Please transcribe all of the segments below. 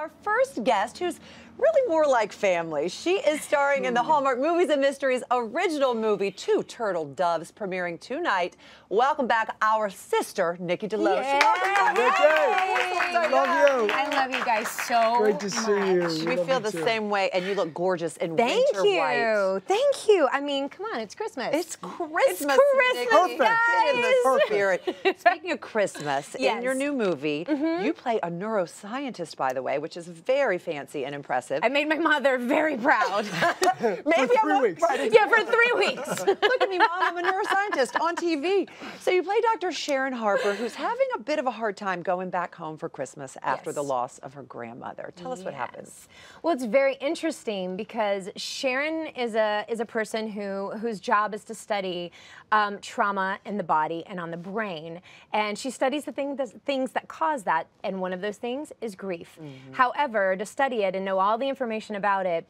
our first guest who's really more like family. She is starring in the Hallmark Movies and Mysteries original movie, Two Turtle Doves, premiering tonight. Welcome back our sister, Nikki DeLoach. Yeah. Nikki, love you. I love you guys so Great to see you. much. We love feel the too. same way, and you look gorgeous in Thank winter you. white. Thank you. I mean, come on, it's Christmas. It's Christmas. It's Christmas, Nikki. Perfect. Get in the Perfect. spirit. Speaking of Christmas, in Yes. Mm-hmm. your new movie, you play a neuroscientist, by the way, which is very fancy and impressive. I made my mother very proud. Maybe For I'm three not weeks. right. yeah, for three weeks. Look at me, Mom. I'm a neuroscientist on TV. So you play Dr. Sharon Harper, who's having a bit of a hard time going back home for Christmas after Yes. the loss of her grandmother. Tell us what happens. Well, it's very interesting because Sharon is a is a person who whose job is to study um, trauma in the body and on the brain, and she studies the thing, the things that cause that, and one of those things is grief. Mm-hmm. However, to study it and know all the information about it.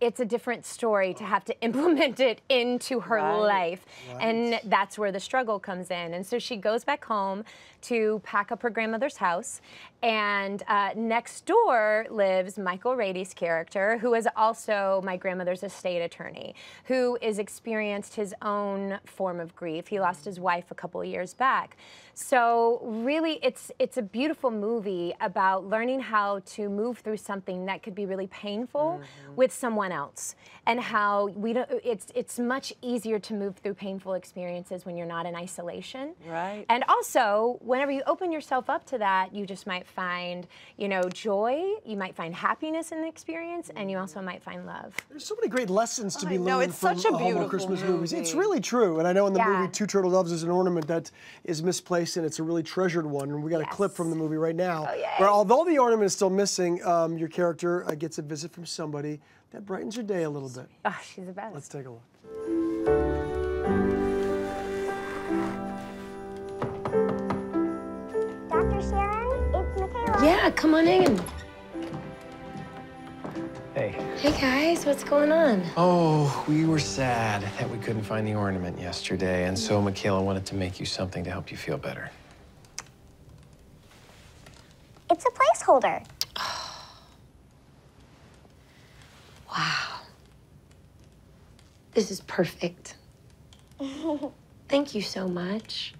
It's a different story to have to implement it into her Right. life. And that's where the struggle comes in. And so she goes back home to pack up her grandmother's house. And uh, next door lives Michael Rady's character, who is also my grandmother's estate attorney, who is experienced his own form of grief. He lost his wife a couple of years back. So really, it's it's a beautiful movie about learning how to move through something that could be really painful with someone else, and how we don't. It's it's much easier to move through painful experiences when you're not in isolation. Right. And also, whenever you open yourself up to that, you just might find, you know, joy. You might find happiness in the experience, and you also might find love. There's so many great lessons to I be know, learned it's from such a Hallmark beautiful Christmas movies. It's really true. And I know in the Yeah. movie Two Turtle Doves is an ornament that is misplaced and it's a really treasured one. And we got a clip from the movie right now Oh, yay. where although the ornament is still missing, um, your character uh, gets a visit from somebody that brightens your day a little bit. Ah, she's the best. Let's take a look. Dr. Sharon, it's Michaela. Yeah, come on in. Hey. Hey guys, what's going on? Oh, we were sad that we couldn't find the ornament yesterday, and so Michaela wanted to make you something to help you feel better. It's a placeholder. This is perfect. Thank you so much.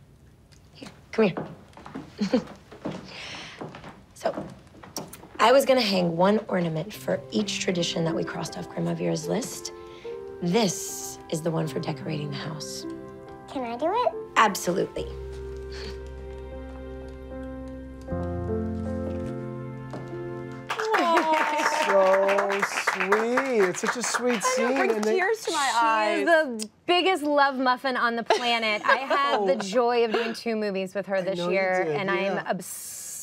Here, come here. so, I was gonna hang one ornament for each tradition that we crossed off Grandma Vera's list. This is the one for decorating the house. Can I do it? Absolutely. Sweet. It's such a sweet scene. Bring and they- tears to my She eyes. is the biggest love muffin on the planet. I had the joy of doing two movies with her this year, did, and I am yeah.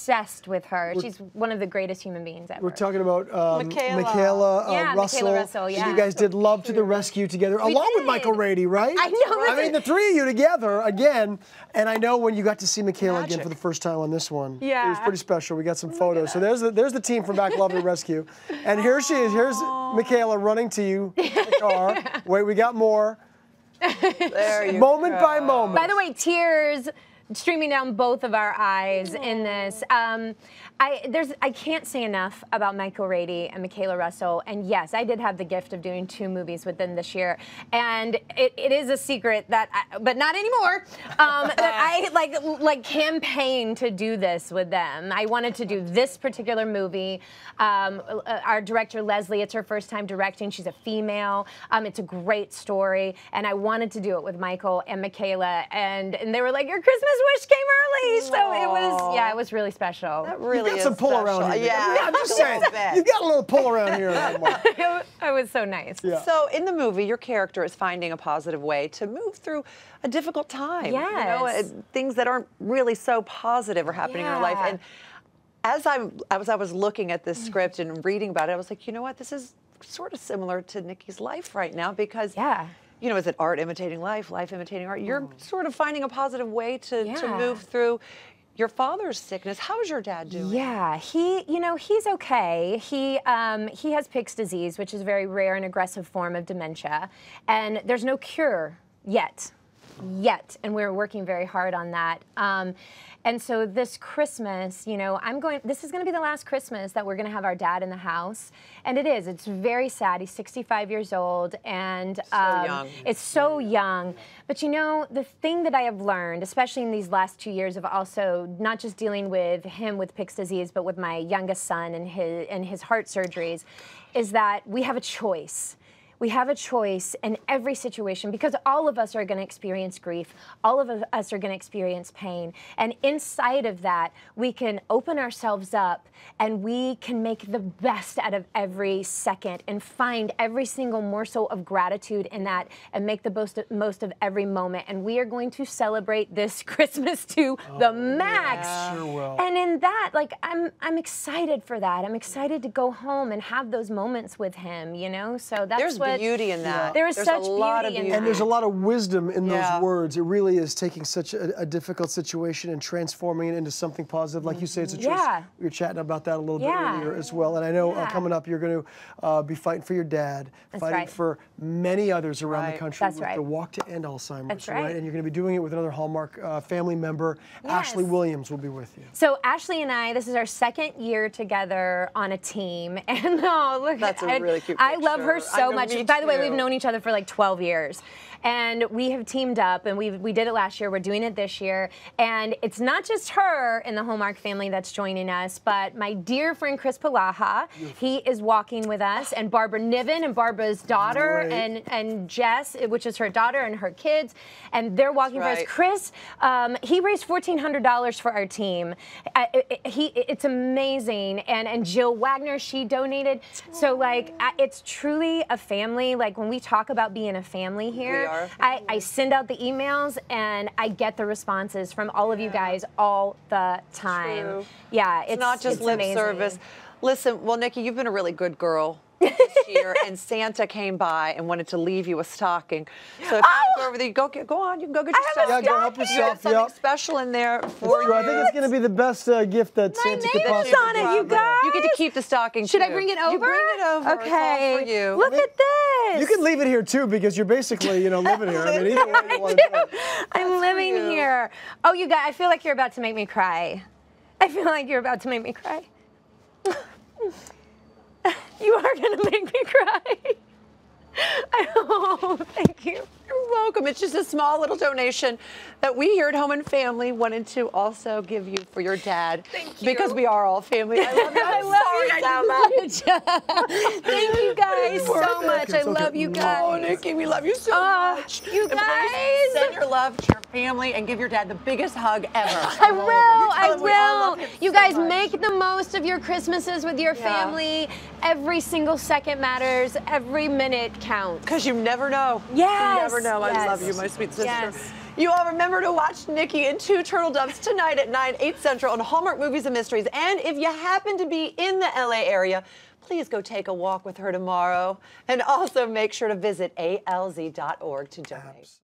Obsessed with her. She's one of the greatest human beings ever. We're talking about um, Michaela. Michaela, uh, Yeah, Michaela Russell. Russell, yeah. You guys did Love to the Rescue together, along with. Michael Rady, right? I know, I mean, the three of you together again. And I know when you got to see Michaela again for the first time on this one. Yeah. It was pretty special. We got some photos. So there's the, there's the team from Back Love to the Rescue. And here she is. Here's Michaela running to you in the car. Wait, we got more. there you Moment go. by moment. By the way, tears streaming down both of our eyes in this. Um, I there's I can't say enough about Michael Rady and Michaela Russell. And yes, I did have the gift of doing two movies with them this year, and it, it is a secret that, I, but not anymore. Um, that I like like campaign to do this with them. I wanted to do this particular movie. Um, uh, our director Leslie, it's her first time directing. She's a female. Um, it's a great story, and I wanted to do it with Michael and Michaela, and and they were like, "Your Christmas wish came early," so it was yeah, it was really special. That really you got is some pull special. around here. Yeah, I'm just saying. little bit. You got a little pull around here. Mark. it was so nice. Yeah. So in the movie, your character is finding a positive way to move through a difficult time. You know, uh, things that aren't really so positive are happening in her life. And as I'm, as I was looking at this script and reading about it, I was like, you know what, this is sort of similar to Nikki's life right now because. Yeah. You know, is it art imitating life, life imitating art? You're sort of finding a positive way to, to move through your father's sickness. How is your dad doing? Yeah, he, you know, he's okay. He, um, he has Pick's disease, which is a very rare and aggressive form of dementia, and there's no cure yet. Yet, and we're working very hard on that. Um, and so this Christmas, you know, I'm going. This is going to be the last Christmas that we're going to have our dad in the house, and it is. It's very sad. He's 65 years old, and um, young. it's so young. But you know, the thing that I have learned, especially in these last two years of also not just dealing with him with Pick's disease, but with my youngest son and his and his heart surgeries, is that we have a choice. We have a choice in every situation because all of us are going to experience grief. All of us are going to experience pain. And inside of that, we can open ourselves up and we can make the best out of every second and find every single morsel of gratitude in that and make the most, most of every moment. And we are going to celebrate this Christmas to the oh, max. Sure will. And in that, like I'm I'm excited for that. I'm excited to go home and have those moments with him, you know? So that's There's what beauty in that. There is There's such a lot beauty of in beauty. that. And there's a lot of wisdom in those words. It really is taking such a, a difficult situation and transforming it into something positive. Like you say, it's a choice. Yeah. We were chatting about that a little Yeah. bit earlier as well. And I know uh, coming up, you're going to uh, be fighting for your dad, fighting right. for many others around Right. the country That's with right. the Walk to End Alzheimer's. That's right. And you're going to be doing it with another Hallmark uh, family member. Ashley Williams will be with you. So Ashley and I, this is our second year together on a team, and oh look, That's a I- really cute I love her picture. I so much. Me By the way, too. we've known each other for like 12 years, and we have teamed up, and we we did it last year. We're doing it this year, and it's not just her in the Hallmark family that's joining us, but my dear friend Chris Polaha. He is walking with us, and Barbara Niven and Barbara's daughter, Great. and and Jess, which is her daughter, and her kids, and they're walking for us. Chris, um, he raised fourteen hundred dollars for our team. Uh, it- he, it's amazing, and and Jill Wagner, she donated. So like, it's truly a family. Like when we talk about being a family here, I I, I send out the emails and I get the responses from all of you guys all the time. True. Yeah, it's, It's not just lip amazing. service. Listen, well, Nikki, you've been a really good girl this year, and Santa came by and wanted to leave you a stocking. So if you want to go over there, go get, go on. You can go get your I have a stocking. Yeah, go help You have yourself, something yep. special in there for True, you. I think it's going to be the best uh, gift that My Santa could name is possibly on it, you give. guys. You get to keep the stocking. Should I bring it over? You bring it over. It's all Okay. for you. Look at this. You can leave it here too because you're basically, you know, living here. I mean, either way you want to do. I'm living here. Oh, you guys, I feel like you're about to make me cry. I feel like you're about to make me cry. you are gonna make me cry. oh, thank you. You're welcome. It's just a small little donation that we here at Home and Family wanted to also give you for your dad. Thank you. Because we are all family. I love you. I love you so much. Thank you guys so much. I love you guys. Oh. Nikki, we love you so Ah, much. you guys. Send your love to your family and give your dad the biggest hug ever. I will. I him we all love will. You guys much. make the most of your Christmases with your Yeah. family. Every single second matters. Every minute counts. Because you never know. Yes, You never know. I love you, my sweet sister. Yes. You all remember to watch Nikki and Two Turtle Doves tonight at 9, 8 Central on Hallmark Movies and Mysteries. And if you happen to be in the LA area, please go take a walk with her tomorrow. And also make sure to visit alz.org to donate.